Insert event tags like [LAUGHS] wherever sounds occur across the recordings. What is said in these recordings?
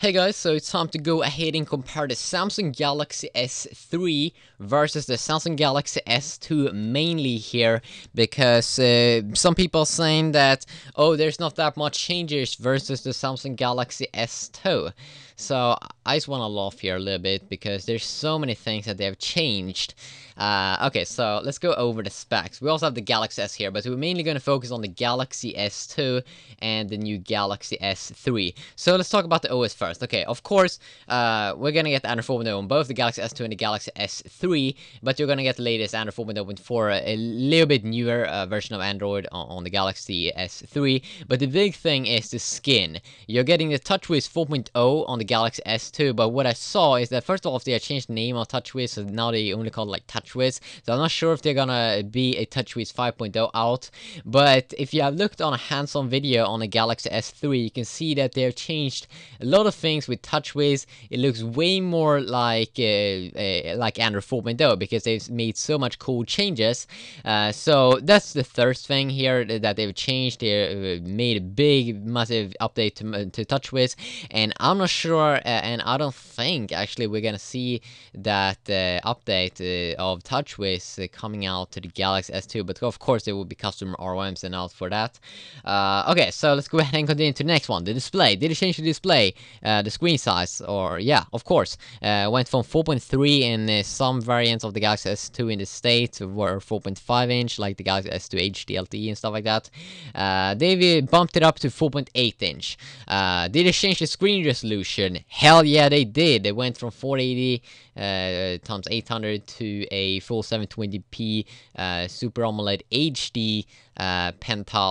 Hey guys, so it's time to go ahead and compare the Samsung Galaxy S3 versus the Samsung Galaxy S2 mainly here because uh, some people saying that oh there's not that much changes versus the Samsung Galaxy S2 so I just want to laugh here a little bit because there's so many things that they have changed. Uh, okay, so let's go over the specs. We also have the Galaxy S here, but we're mainly going to focus on the Galaxy S2 and the new Galaxy S3. So let's talk about the OS first. Okay, of course, uh, we're going to get Android 4.0 on both the Galaxy S2 and the Galaxy S3, but you're going to get the latest Android 4.0 a little bit newer uh, version of Android on, on, the Galaxy S3. But the big thing is the skin. You're getting the TouchWiz 4.0 on the Galaxy S2, but what I saw is that first of all, they changed the name of TouchWiz, so now they only call it like TouchWiz. So I'm not sure if they're gonna be a TouchWiz 5.0 out, but if you have looked on a hands-on video on a Galaxy S3, you can see that they've changed a lot of things with TouchWiz. It looks way more like uh, uh, like Android 4.0 because they've made so much cool changes. Uh, so that's the first thing here that they've changed. They uh, made a big, massive update to, to TouchWiz, and I'm not sure sure, uh, and I don't think actually we're gonna see that uh, update uh, of TouchWiz uh, coming out to the Galaxy S2, but of course there will be custom ROMs and out for that. Uh, okay, so let's go [LAUGHS] ahead and continue to the next one. The display. Did it change the display? Uh, the screen size? Or, yeah, of course. went from 4.3 in some variants of the Galaxy S2 in the States, were 4.5 inch, like the Galaxy S2 HD LTE and stuff like that. they bumped it up to 4.8 inch. did it change the screen resolution? Hell yeah, they did. They went from 480 uh, times 800 to a full 720p uh, Super AMOLED HD uh,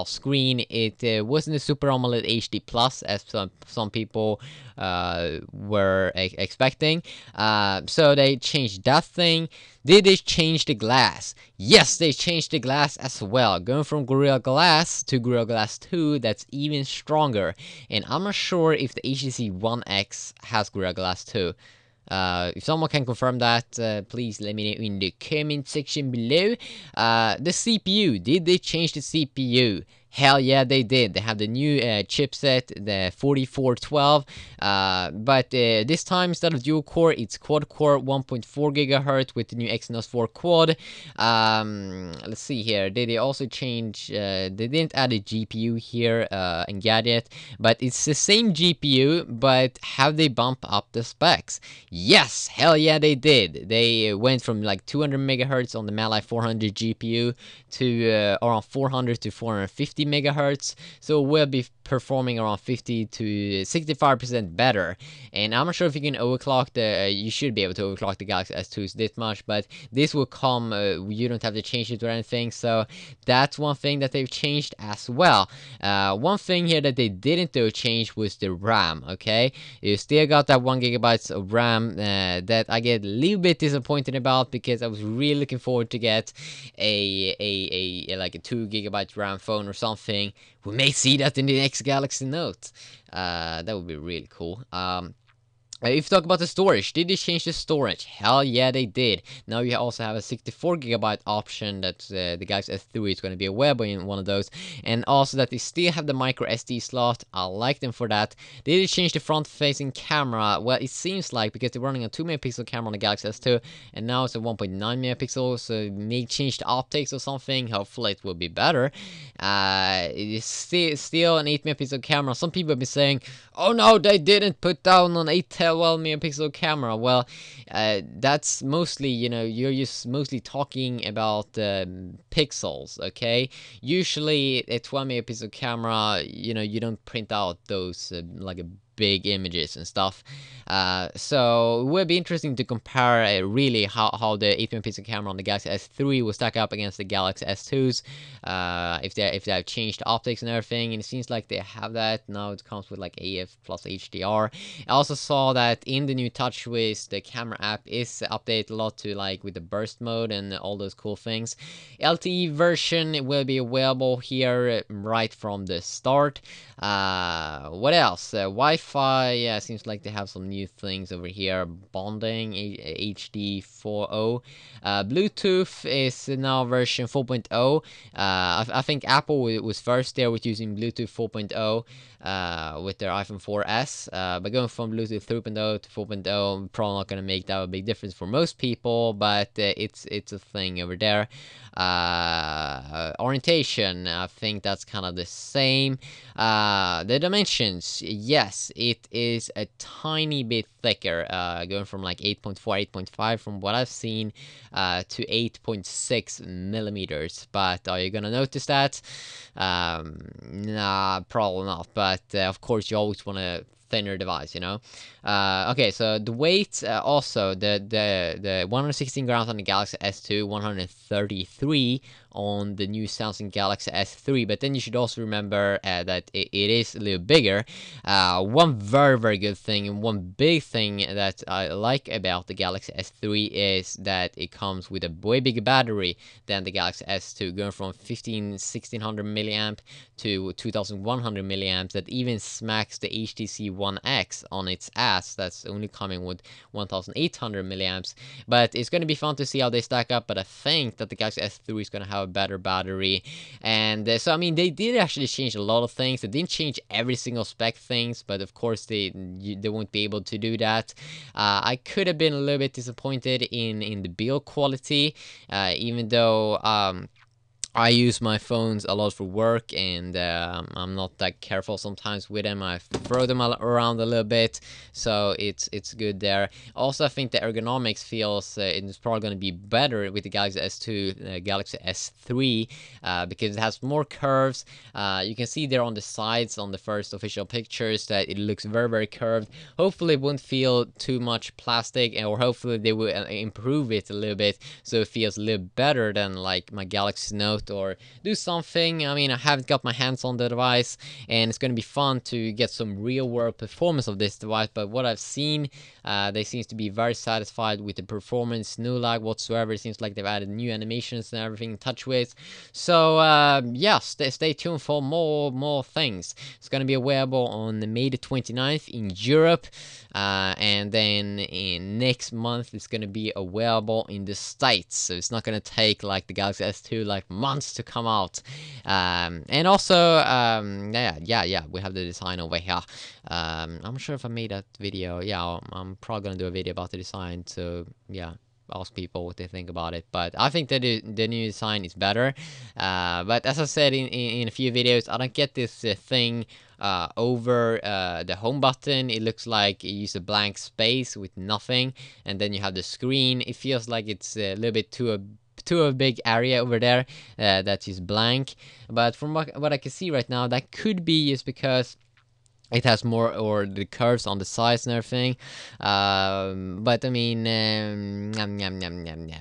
screen. It uh, wasn't a Super AMOLED HD Plus as some some people uh, were e expecting. Uh, so they changed that thing. Did they change the glass? Yes, they changed the glass as well. Going from Gorilla Glass to Gorilla Glass 2, that's even stronger. And I'm not sure if the HTC One X has Gorilla Glass 2. Uh, if someone can confirm that, uh, please let me know in the comment section below. Uh, the CPU, did they change the CPU? Hell yeah, they did. They have the new uh, chipset, the 4412. Uh, but uh, this time, instead of dual core, it's quad core 1.4 gigahertz with the new Exynos 4 quad. Um, let's see here. They, they also change, uh, they didn't add a GPU here uh, in Engadget, but it's the same GPU, but have they bump up the specs? Yes, hell yeah, they did. They went from like 200 megahertz on the Mali 400 GPU to uh, around 400 to 450 50 megahertz so we'll be performing around 50 to 65% better. And I'm not sure if you can overclock the uh, you should be able to overclock the Galaxy s2 this much but this will come uh, you don't have to change it or anything. So that's one thing that they've changed as well. Uh, one thing here that they didn't do change was the RAM okay? You still got that one gigabytes of RAM uh, that I get a little bit disappointed about because I was really looking forward to get a a, a, a like a two gigabyte RAM phone or something something. We may see that in the next Galaxy Note. Uh, that would be really cool. Um, if you talk about the storage, did they change the storage? Hell yeah, they did. Now you also have a 64 gigabyte option that uh, the Galaxy S3 is going to be available in one of those, and also that they still have the micro SD slot. I like them for that. Did they change the front-facing camera? Well, it seems like because they're running a 2 megapixel camera on the Galaxy S2, and now it's a 1.9 megapixel, so may change the optics or something. Hopefully, it will be better. Uh, it is still still an 8 megapixel camera. Some people have been saying, "Oh no, they didn't put down an 8 12 megapixel camera well uh, that's mostly you know you're just mostly talking about um, pixels okay? Usually a 12 megapixel camera you know you don't print out those uh, like a big images and stuff. Uh, so it would be interesting to compare uh, really how, how the 8 megapixel camera on the Galaxy S3 will stack up against the Galaxy S2s. Uh, if they if they have changed optics and everything, and it seems like they have that now. It comes with like AF plus HDR. I also saw that in the new TouchWiz, the camera app is updated a lot to like with the burst mode and all those cool things. LTE version will be available here right from the start. Uh, what else? Uh, Wi-Fi Wi-Fi, yeah, seems like they have some new things over here. Bonding, HD 4.0. Uh, Bluetooth is now version 4.0. Uh, I, I, think Apple was first there with using Bluetooth 4.0 uh, with their iPhone 4S. Uh, but going from Bluetooth 3.0 to 4.0, probably not going to make that a big difference for most people, but uh, it's it's a thing over there. Uh, orientation, I think that's kind of the same. Uh, the dimensions, yes, it is a tiny bit thicker, uh, going from like 8.4, 8.5 from what I've seen uh, to 8.6 millimeters. But are you gonna notice that? Um, nah, probably not. But uh, of course, you always want to thinner device, you know. Uh, okay, so the weight uh, also the the the 116 grams on the Galaxy S2, 133 on the new Samsung Galaxy S3. But then you should also remember uh, that it, it is a little bigger. Uh, one very very good thing and one big thing that I like about the Galaxy S3 is that it comes with a way bigger battery than the Galaxy S2, going from 15 1600 milliamp to 2100 milliamps. That even smacks the HTC One X on its ass. That's only coming with 1800 milliamps. But it's going to be fun to see how they stack up. But I think that the Galaxy S3 is going to have a better battery. And uh, so, I mean, they did actually change a lot of things. They didn't change every single spec things, but of course, they they won't be able to do that. Uh, I could have been a little bit disappointed in, in the build quality, uh, even though. Um, I use my phones a lot for work and uh, I'm not that careful sometimes with them. I throw them around a little bit, so it's it's good there. Also, I think the ergonomics feels uh, it's probably going to be better with the Galaxy S2, uh, Galaxy S3 uh, because it has more curves. Uh, you can see there on the sides on the first official pictures that it looks very very curved. Hopefully, it won't feel too much plastic, or hopefully they will uh, improve it a little bit so it feels a little better than like my Galaxy Note or do something. I mean, I haven't got my hands on the device and it's going to be fun to get some real world performance of this device. But what I've seen, uh, they seems to be very satisfied with the performance, no lag whatsoever. It seems like they've added new animations and everything TouchWiz. So uh, yeah, stay, stay tuned for more more things. It's going to be available on May the 29th in Europe. Uh, and then in next month it's going to be available in the States. So it's not going to take like the Galaxy S2 like to come out. Um, and also, um, yeah, yeah, yeah, we have the design over here. Um, I'm sure if I made that video, yeah, I'm probably gonna do a video about the design. So yeah, ask people what they think about it. But I think that the, new design is better. Uh, but as I said in, in, in, a few videos, I don't get this uh, thing uh, over uh, the home button. It looks like you use a blank space with nothing, and then you have the screen. It feels like it's a little bit too to a big area over there uh, that is blank. But from what, what I can see right now, that could be is because it has more or the curves on the sides and everything um, but i mean um,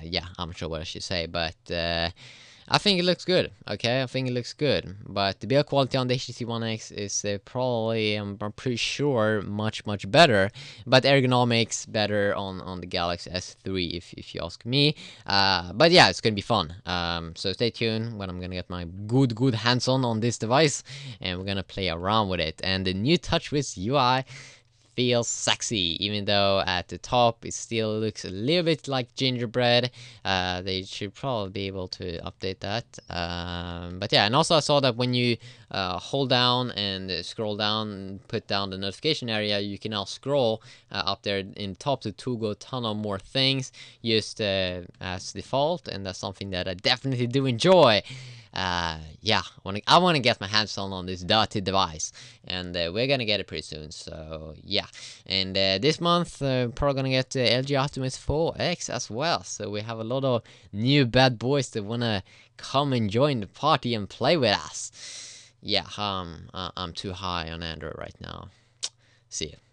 yeah i'm sure what i should say but uh, I think it looks good. Okay, I think it looks good. But the build quality on the HTC One X is uh, probably, I'm, pretty sure, much much better. But ergonomics better on on the Galaxy S3, if if you ask me. Uh, but yeah, it's gonna be fun. Um, so stay tuned when I'm gonna get my good good hands on on this device, and we're gonna play around with it. And the new TouchWiz UI feels sexy, even though at the top it still looks a little bit like gingerbread. Uh, they should probably be able to update that. Um, but yeah, and also I saw that when you uh, hold down and scroll down, put down the notification area, you can now scroll uh, up there in top to toggle a ton of more things just uh, as default, and that's something that I definitely do enjoy uh, yeah, I want to get my hands on on this dirty device, and uh, we're gonna get it pretty soon. So yeah, and uh, this month uh, probably gonna get uh, LG Optimus 4X as well. So we have a lot of new bad boys that wanna come and join the party and play with us. Yeah, um, I'm too high on Android right now. See you.